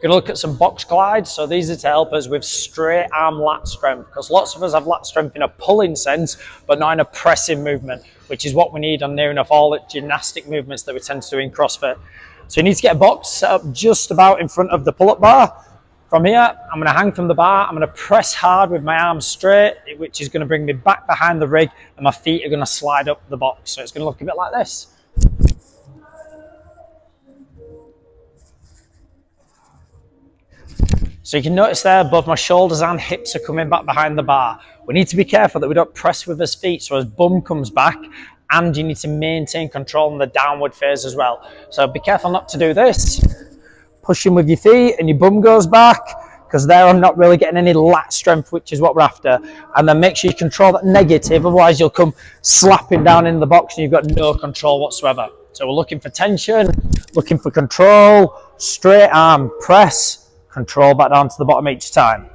Going to look at some box glides. So these are to help us with straight arm lat strength because lots of us have lat strength in a pulling sense, but not in a pressing movement, which is what we need on near enough all the gymnastic movements that we tend to do in CrossFit. So you need to get a box set up just about in front of the pull-up bar. From here, I'm going to hang from the bar. I'm going to press hard with my arms straight, which is going to bring me back behind the rig, and my feet are going to slide up the box. So it's going to look a bit like this. So you can notice there both my shoulders and hips are coming back behind the bar. We need to be careful that we don't press with his feet so his bum comes back and you need to maintain control in the downward phase as well. So be careful not to do this. Pushing with your feet and your bum goes back because there I'm not really getting any lat strength, which is what we're after. And then make sure you control that negative, otherwise you'll come slapping down in the box and you've got no control whatsoever. So we're looking for tension, looking for control, straight arm press, control back down to the bottom each time.